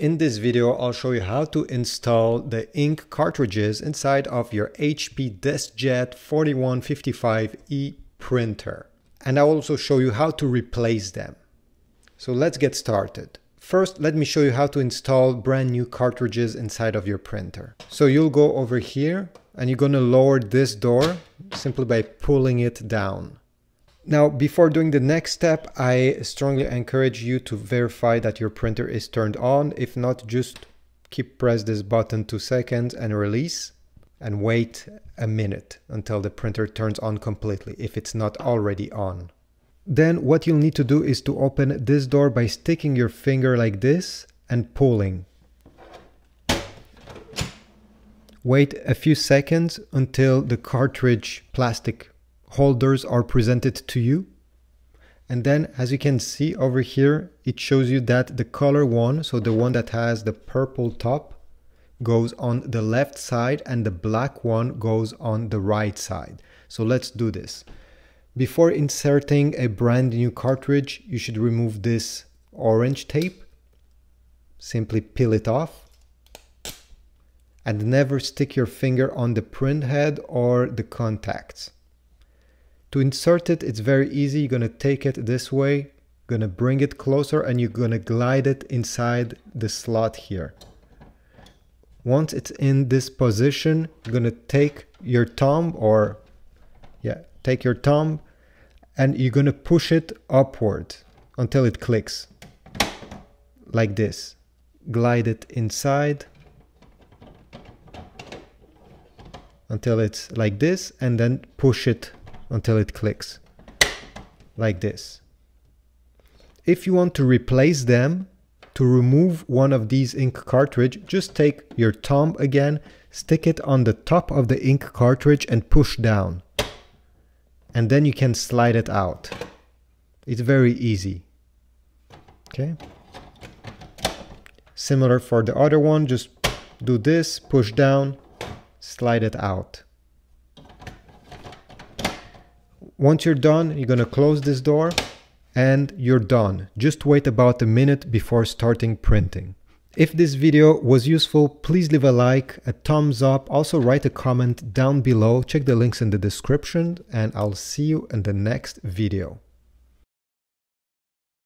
In this video, I'll show you how to install the ink cartridges inside of your HP DeskJet 4155E printer. And I'll also show you how to replace them. So let's get started. First, let me show you how to install brand new cartridges inside of your printer. So you'll go over here and you're gonna lower this door simply by pulling it down. Now, before doing the next step, I strongly encourage you to verify that your printer is turned on. If not, just keep press this button two seconds and release and wait a minute until the printer turns on completely if it's not already on. Then what you'll need to do is to open this door by sticking your finger like this and pulling. Wait a few seconds until the cartridge plastic holders are presented to you. And then as you can see over here, it shows you that the color one, so the one that has the purple top, goes on the left side and the black one goes on the right side. So let's do this. Before inserting a brand new cartridge, you should remove this orange tape. Simply peel it off. And never stick your finger on the print head or the contacts. To insert it, it's very easy. You're going to take it this way, going to bring it closer and you're going to glide it inside the slot here. Once it's in this position, you're going to take your thumb or yeah, take your thumb and you're going to push it upward until it clicks like this. Glide it inside until it's like this and then push it until it clicks like this. If you want to replace them, to remove one of these ink cartridge, just take your thumb again, stick it on the top of the ink cartridge and push down. And then you can slide it out. It's very easy. Okay. Similar for the other one, just do this, push down, slide it out. Once you're done, you're gonna close this door and you're done. Just wait about a minute before starting printing. If this video was useful, please leave a like, a thumbs up, also write a comment down below, check the links in the description and I'll see you in the next video.